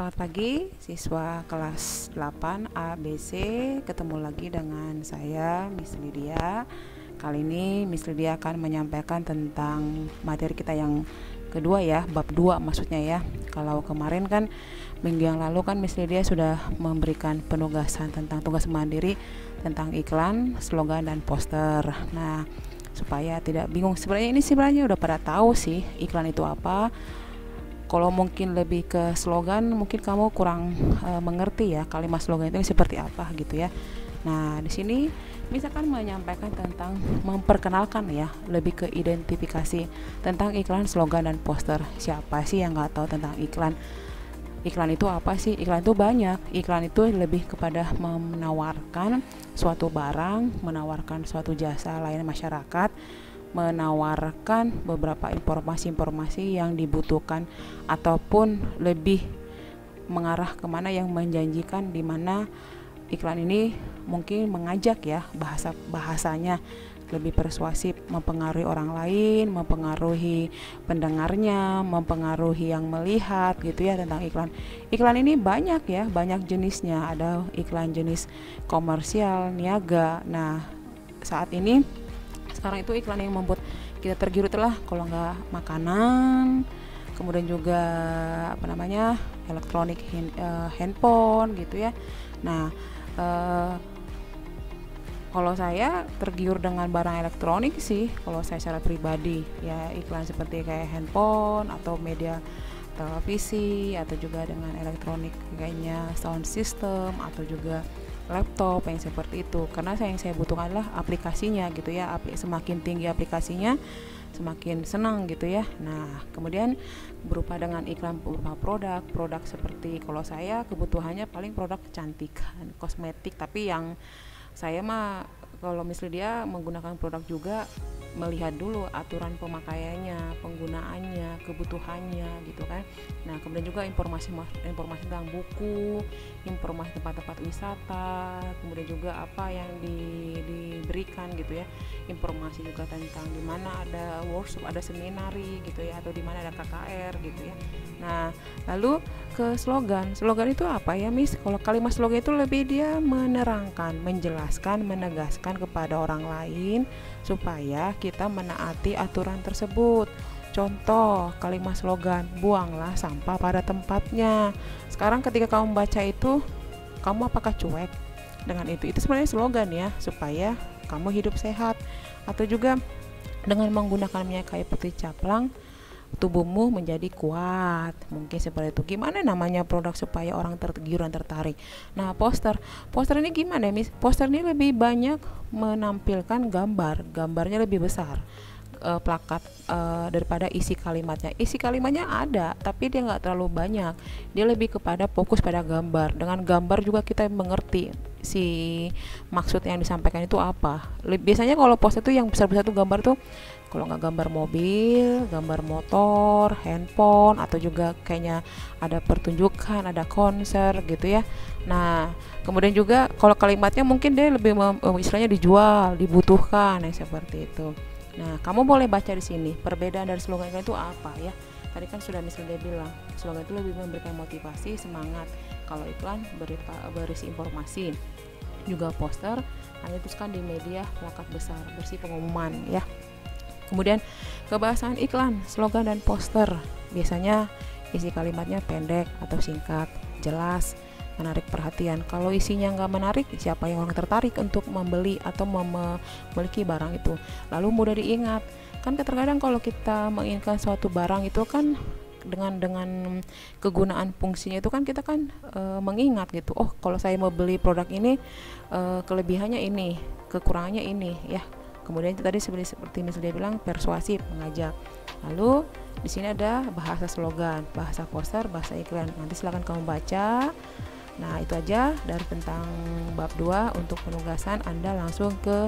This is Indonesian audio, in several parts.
Selamat pagi siswa kelas 8 ABC Ketemu lagi dengan saya Miss Lydia. Kali ini Miss Lydia akan menyampaikan tentang materi kita yang kedua ya Bab 2 maksudnya ya. Kalau kemarin kan minggu yang lalu kan Miss Lydia sudah memberikan penugasan tentang tugas mandiri Tentang iklan, slogan, dan poster. Nah supaya tidak bingung sebenarnya ini sebenarnya udah pada tahu sih iklan itu apa kalau mungkin lebih ke slogan mungkin kamu kurang uh, mengerti ya kalimat slogan itu seperti apa gitu ya. Nah di sini misalkan menyampaikan tentang memperkenalkan ya lebih ke identifikasi tentang iklan slogan dan poster. Siapa sih yang nggak tahu tentang iklan? Iklan itu apa sih? Iklan itu banyak. Iklan itu lebih kepada menawarkan suatu barang menawarkan suatu jasa lain masyarakat menawarkan beberapa informasi-informasi yang dibutuhkan ataupun lebih mengarah ke mana yang menjanjikan di mana iklan ini mungkin mengajak ya bahasa bahasanya lebih persuasif mempengaruhi orang lain, mempengaruhi pendengarnya, mempengaruhi yang melihat gitu ya tentang iklan. Iklan ini banyak ya, banyak jenisnya. Ada iklan jenis komersial, niaga. Nah, saat ini sekarang itu iklan yang membuat kita tergiur telah kalau nggak makanan kemudian juga apa namanya elektronik hand, uh, handphone gitu ya. Nah uh, kalau saya tergiur dengan barang elektronik sih kalau saya secara pribadi ya iklan seperti kayak handphone atau media televisi atau juga dengan elektronik kayaknya sound system atau juga laptop yang seperti itu. Karena yang saya butuhkan adalah aplikasinya gitu ya. Semakin tinggi aplikasinya semakin senang gitu ya. Nah kemudian berupa dengan iklan berupa produk produk seperti kalau saya kebutuhannya paling produk kecantikan kosmetik. Tapi yang saya mah kalau misalnya dia menggunakan produk juga melihat dulu aturan pemakaiannya, penggunaannya, kebutuhannya gitu kan. Nah, kemudian juga informasi informasi tentang buku, informasi tempat-tempat wisata, kemudian juga apa yang di, diberikan gitu ya. Informasi juga tentang di mana ada workshop, ada seminari gitu ya atau di mana ada KKR gitu ya. Nah, lalu ke slogan. Slogan itu apa ya, Miss? Kalau kalimat slogan itu lebih dia menerangkan, menjelaskan, menegaskan kepada orang lain supaya kita menaati aturan tersebut. Contoh kalimat slogan, buanglah sampah pada tempatnya. Sekarang ketika kamu membaca itu, kamu apakah cuek dengan itu? Itu sebenarnya slogan ya, supaya kamu hidup sehat. Atau juga dengan menggunakan minyak kayu putih caplang, tubuhmu menjadi kuat mungkin seperti itu gimana namanya produk supaya orang tergiur dan tertarik nah poster poster ini gimana mis poster ini lebih banyak menampilkan gambar gambarnya lebih besar uh, plakat uh, daripada isi kalimatnya. Isi kalimatnya ada, tapi dia nggak terlalu banyak. Dia lebih kepada fokus pada gambar. Dengan gambar juga kita mengerti si maksud yang disampaikan itu apa. Biasanya kalau poster itu yang besar-besar itu gambar tuh kalau nggak gambar mobil, gambar motor, handphone atau juga kayaknya ada pertunjukan, ada konser gitu ya. Nah, kemudian juga kalau kalimatnya mungkin dia lebih eh, istilahnya dijual, dibutuhkan ya seperti itu. Nah, kamu boleh baca di sini perbedaan dari slogan itu apa ya. Tadi kan sudah misalnya bilang slogan itu lebih memberikan motivasi, semangat. Kalau iklan berita, berisi informasi, juga poster dituliskan di media plakat besar bersih pengumuman ya Kemudian kebahasan iklan, slogan dan poster. Biasanya isi kalimatnya pendek atau singkat, jelas, menarik perhatian. Kalau isinya nggak menarik, siapa yang orang tertarik untuk membeli atau memiliki barang itu? Lalu mudah diingat. Kan terkadang kalau kita menginginkan suatu barang itu kan dengan dengan kegunaan fungsinya itu kan kita kan e, mengingat gitu oh kalau saya mau beli produk ini e, kelebihannya ini kekurangannya ini ya. Kemudian itu tadi seperti seperti misalnya bilang persuasif mengajak. Lalu di sini ada bahasa slogan bahasa poster bahasa iklan. Nanti silahkan kamu baca. Nah itu aja dari tentang bab 2 untuk penugasan anda langsung ke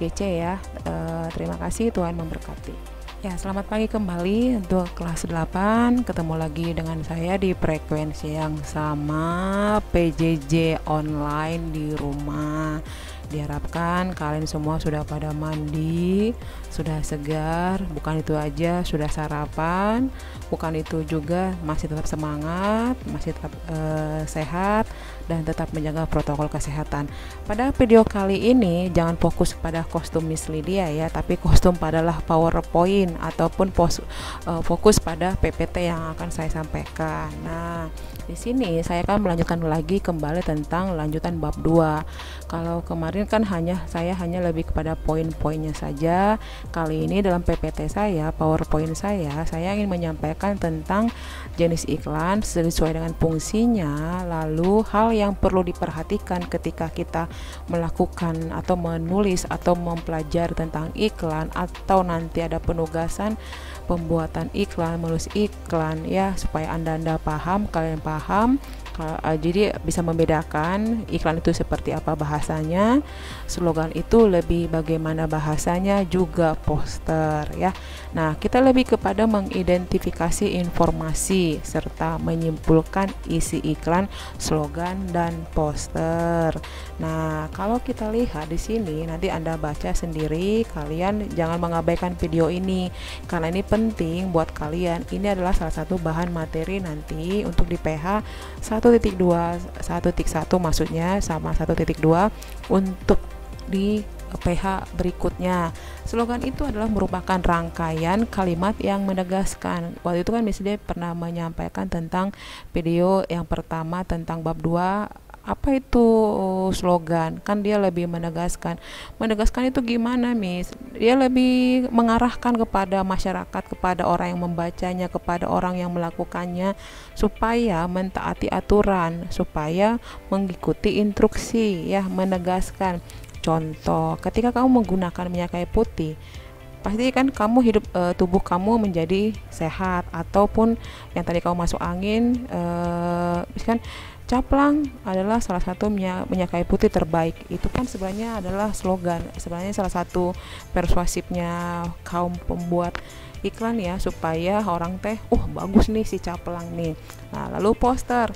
GC ya. E, terima kasih Tuhan memberkati Ya, selamat pagi kembali untuk kelas 8. Ketemu lagi dengan saya di frekuensi yang sama PJJ online di rumah. Diharapkan kalian semua sudah pada mandi, sudah segar, bukan itu aja sudah sarapan, bukan itu juga masih tetap semangat, masih tetap uh, sehat dan tetap menjaga protokol kesehatan. Pada video kali ini jangan fokus pada kostum Miss Lydia ya, tapi kostum padalah PowerPoint ataupun pos, uh, fokus pada PPT yang akan saya sampaikan. Nah, di sini saya akan melanjutkan lagi kembali tentang lanjutan bab 2. Kalau kemarin kan hanya saya hanya lebih kepada poin-poinnya saja. Kali ini dalam PPT saya, PowerPoint saya, saya ingin menyampaikan tentang jenis iklan sesuai dengan fungsinya, lalu hal yang perlu diperhatikan ketika kita melakukan atau menulis atau mempelajari tentang iklan atau nanti ada penugasan pembuatan iklan, menulis iklan ya supaya Anda-anda paham, kalian paham uh, jadi bisa membedakan iklan itu seperti apa bahasanya. Slogan itu lebih bagaimana bahasanya juga poster ya. Nah kita lebih kepada mengidentifikasi informasi serta menyimpulkan isi iklan slogan dan poster. Nah kalau kita lihat di sini nanti anda baca sendiri kalian jangan mengabaikan video ini karena ini penting buat kalian. Ini adalah salah satu bahan materi nanti untuk di PH satu 1.2 1.1 maksudnya sama 1.2 untuk di PH berikutnya. Slogan itu adalah merupakan rangkaian kalimat yang menegaskan. Waktu itu kan misalnya pernah menyampaikan tentang video yang pertama tentang bab 2 apa itu slogan? Kan dia lebih menegaskan. Menegaskan itu gimana Miss? Dia lebih mengarahkan kepada masyarakat kepada orang yang membacanya kepada orang yang melakukannya supaya mentaati aturan supaya mengikuti instruksi ya menegaskan. Contoh ketika kamu menggunakan minyak kayu putih pasti kan kamu hidup e, tubuh kamu menjadi sehat ataupun yang tadi kamu masuk angin e, kan Caplang adalah salah satu minyak, minyak kayu putih terbaik. Itu kan sebenarnya adalah slogan. Sebenarnya salah satu persuasifnya kaum pembuat iklan ya supaya orang teh, "Uh, bagus nih si Caplang nih." Nah, lalu poster.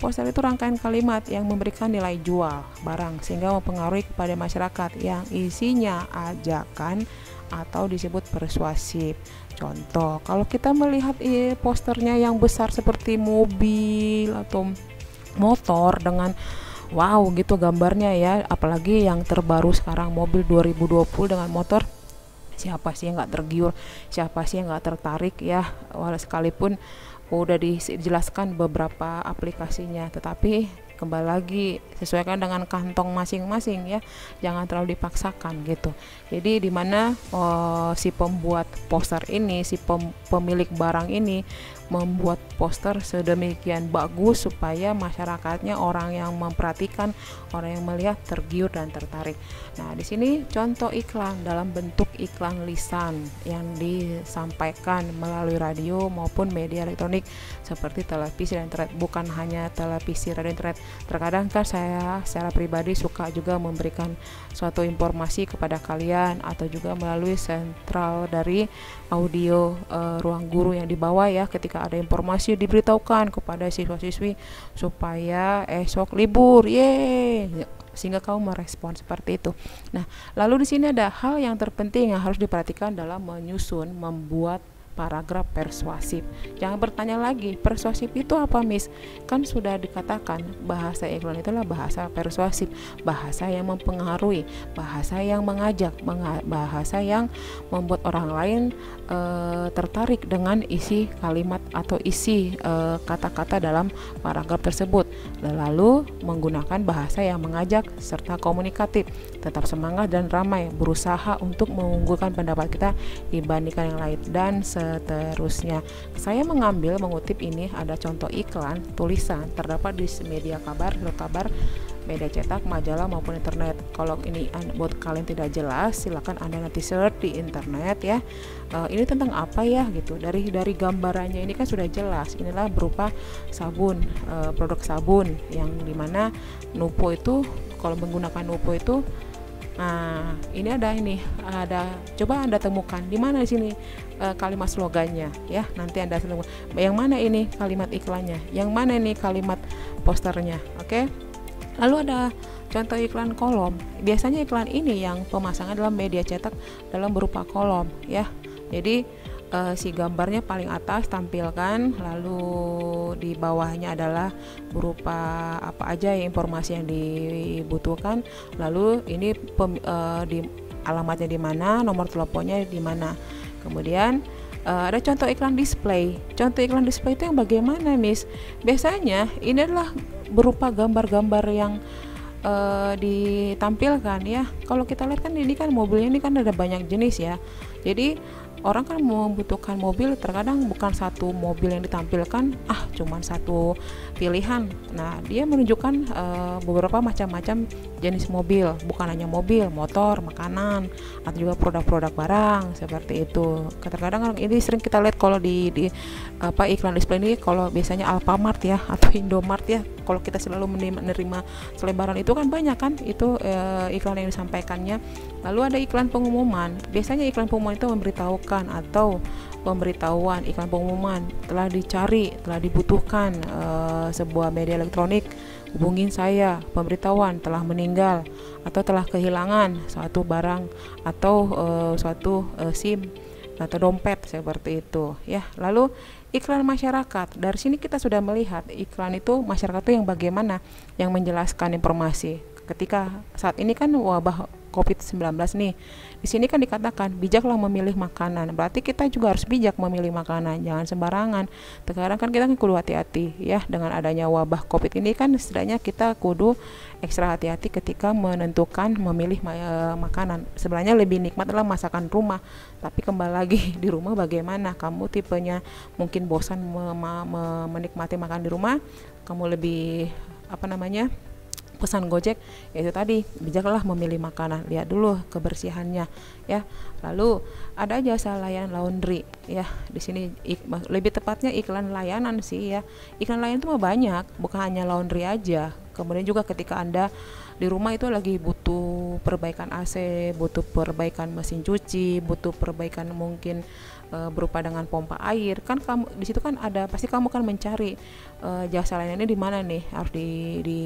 Poster itu rangkaian kalimat yang memberikan nilai jual barang sehingga mempengaruhi kepada masyarakat yang isinya ajakan atau disebut persuasif. Contoh, kalau kita melihat eh, posternya yang besar seperti mobil atau motor dengan wow gitu gambarnya ya. Apalagi yang terbaru sekarang mobil 2020 dengan motor siapa sih yang nggak tergiur? Siapa sih yang nggak tertarik ya? Walau sekalipun udah dijelaskan beberapa aplikasinya tetapi kembali lagi sesuaikan dengan kantong masing-masing ya. Jangan terlalu dipaksakan gitu. Jadi di mana oh, si pembuat poster ini si pem, pemilik barang ini membuat poster sedemikian bagus supaya masyarakatnya orang yang memperhatikan orang yang melihat tergiur dan tertarik. Nah, di sini contoh iklan dalam bentuk iklan lisan yang disampaikan melalui radio maupun media elektronik seperti televisi dan internet. Bukan hanya televisi dan internet. Terkadang kan saya secara pribadi suka juga memberikan suatu informasi kepada kalian atau juga melalui sentral dari audio uh, ruang guru yang dibawa ya ketika ada informasi diberitahukan kepada siswa-siswi supaya esok libur ye sehingga kamu merespon seperti itu. Nah, lalu di sini ada hal yang terpenting yang harus diperhatikan dalam menyusun, membuat paragraf persuasif. Jangan bertanya lagi, persuasif itu apa, Miss? Kan sudah dikatakan bahasa iklan itulah bahasa persuasif, bahasa yang mempengaruhi, bahasa yang mengajak, bahasa yang membuat orang lain e, tertarik dengan isi kalimat atau isi eh, kata-kata dalam paragraf tersebut. Lalu menggunakan bahasa yang mengajak serta komunikatif, tetap semangat dan ramai, berusaha untuk mengunggulkan pendapat kita dibandingkan yang lain dan se seterusnya. Saya mengambil mengutip ini ada contoh iklan tulisan terdapat di media kabar, kabar media cetak, majalah maupun internet. Kalau ini buat kalian tidak jelas, silakan anda nanti search di internet ya. Uh, ini tentang apa ya gitu. Dari dari gambarannya ini kan sudah jelas. Inilah berupa sabun, uh, produk sabun yang di mana Nupo itu kalau menggunakan Nupo itu Nah, ini ada ini, ada coba Anda temukan di mana di sini e, kalimat slogannya ya. Nanti Anda temukan yang mana ini kalimat iklannya, yang mana ini kalimat posternya. Oke. lalu ada contoh iklan kolom biasanya iklan ini yang pemasangan dalam media cetak dalam berupa kolom ya jadi uh, si gambarnya paling atas tampilkan lalu di bawahnya adalah berupa apa aja yang informasi yang dibutuhkan lalu ini pem, uh, di alamatnya di mana nomor teleponnya di mana kemudian uh, ada contoh iklan display. Contoh iklan display itu yang bagaimana, Miss? Biasanya ini adalah berupa gambar-gambar yang uh, ditampilkan ya. Kalau kita lihat kan ini kan mobilnya ini kan ada banyak jenis ya. Jadi orang kan membutuhkan mobil terkadang bukan satu mobil yang ditampilkan ah cuman satu pilihan. Nah dia menunjukkan uh, beberapa macam-macam jenis mobil. Bukan hanya mobil motor makanan atau juga produk-produk barang seperti itu. Terkadang ini sering kita lihat kalau di, di apa iklan display ini kalau biasanya Alfamart ya atau Indomart ya kalau kita selalu menerima selebaran itu kan banyak kan itu uh, iklan yang disampaikannya lalu ada iklan pengumuman. Biasanya iklan pengumuman itu memberitahukan atau pemberitahuan iklan pengumuman telah dicari telah dibutuhkan uh, sebuah media elektronik. Hubungin saya pemberitahuan telah meninggal atau telah kehilangan suatu barang atau uh, suatu uh, SIM atau dompet seperti itu ya. Lalu iklan masyarakat. Dari sini kita sudah melihat iklan itu masyarakat itu yang bagaimana yang menjelaskan informasi. Ketika saat ini kan wabah COVID-19 nih. Di sini kan dikatakan bijaklah memilih makanan. Berarti kita juga harus bijak memilih makanan, jangan sembarangan. Sekarang kan kita kudu hati-hati ya dengan adanya wabah COVID ini kan setidaknya kita kudu ekstra hati-hati ketika menentukan memilih uh, makanan. Sebenarnya lebih nikmat adalah masakan rumah. Tapi kembali lagi di rumah bagaimana? Kamu tipenya mungkin bosan me me menikmati makan di rumah, kamu lebih apa namanya? Pesan Gojek yaitu tadi bijaklah memilih makanan. Lihat dulu kebersihannya ya. Lalu ada jasa layanan laundry ya. Di sini lebih tepatnya iklan layanan sih ya. Iklan layanan itu mah banyak bukan hanya laundry aja. Kemudian juga ketika anda di rumah itu lagi butuh perbaikan AC butuh perbaikan mesin cuci butuh perbaikan mungkin e, berupa dengan pompa air kan kamu di situ kan ada pasti kamu kan mencari e, jasa layanannya di mana nih? Harus di, di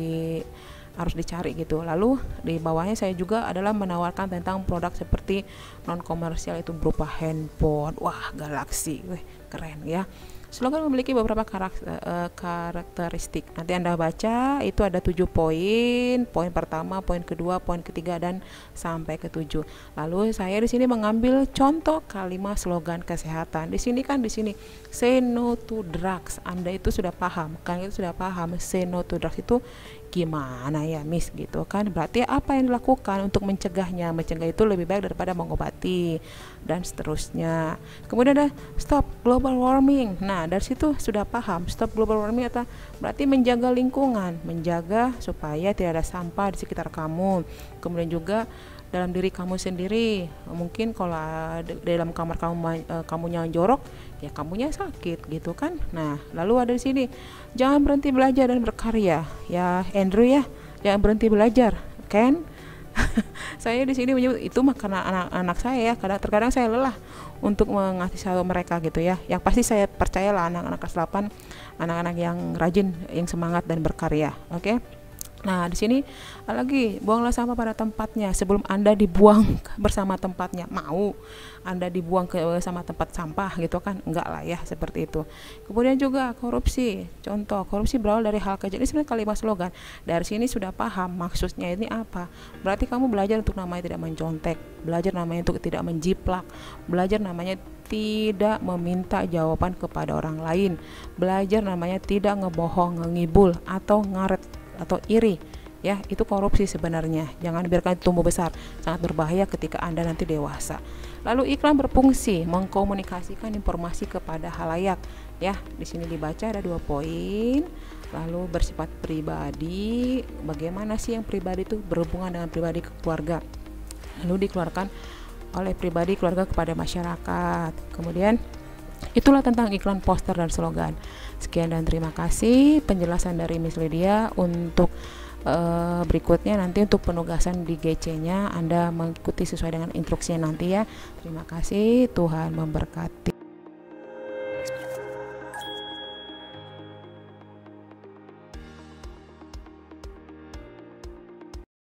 harus dicari gitu. Lalu di bawahnya saya juga adalah menawarkan tentang produk seperti non komersial itu berupa handphone. Wah, Galaxy. Wih, keren ya. Slogan memiliki beberapa uh, karakteristik. Nanti Anda baca itu ada tujuh poin. Poin pertama, poin kedua, poin ketiga dan sampai ke tujuh. Lalu saya di sini mengambil contoh kalimat slogan kesehatan. Di sini kan di sini say no to drugs. Anda itu sudah paham, kan itu sudah paham say no to drugs itu gimana ya Miss? Gitu kan. Berarti apa yang dilakukan untuk mencegahnya mencegah itu lebih baik daripada mengobati dan seterusnya. Kemudian ada stop global warming. Nah dari situ sudah paham stop global warming atau berarti menjaga lingkungan menjaga supaya tidak ada sampah di sekitar kamu. Kemudian juga dalam diri kamu sendiri. Mungkin kalau dalam kamar kamu uh, kamunya jorok ya kamunya sakit gitu kan. Nah lalu ada di sini jangan berhenti belajar dan berkarya. Ya Andrew ya jangan berhenti belajar. Kan saya di sini menyebut itu mah karena anak-anak saya ya. Kadang terkadang saya lelah untuk mengasih tahu mereka gitu ya. Yang pasti saya percayalah anak-anak kelas 8 anak-anak yang rajin yang semangat dan berkarya. Oke? okay? Nah, di sini lagi buanglah sampah pada tempatnya sebelum Anda dibuang bersama tempatnya. Mau Anda dibuang ke sama tempat sampah gitu kan? Enggak lah ya, seperti itu. Kemudian juga korupsi. Contoh, korupsi berawal dari hal kecil. Ini sebenarnya kalimat slogan. Dari sini sudah paham maksudnya ini apa. Berarti kamu belajar untuk namanya tidak mencontek, belajar namanya untuk tidak menjiplak, belajar namanya tidak meminta jawaban kepada orang lain. Belajar namanya tidak ngebohong, ngibul atau ngaret atau iri ya itu korupsi sebenarnya. Jangan biarkan tumbuh besar. Sangat berbahaya ketika anda nanti dewasa. Lalu iklan berfungsi mengkomunikasikan informasi kepada halayak ya. Di sini dibaca ada dua poin. Lalu bersifat pribadi bagaimana sih yang pribadi itu berhubungan dengan pribadi keluarga? Lalu dikeluarkan oleh pribadi keluarga kepada masyarakat. Kemudian Itulah tentang iklan poster dan slogan. Sekian dan terima kasih penjelasan dari Miss Lydia untuk uh, berikutnya nanti untuk penugasan di GC-nya Anda mengikuti sesuai dengan instruksinya nanti ya. Terima kasih, Tuhan memberkati.